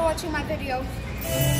for watching my video.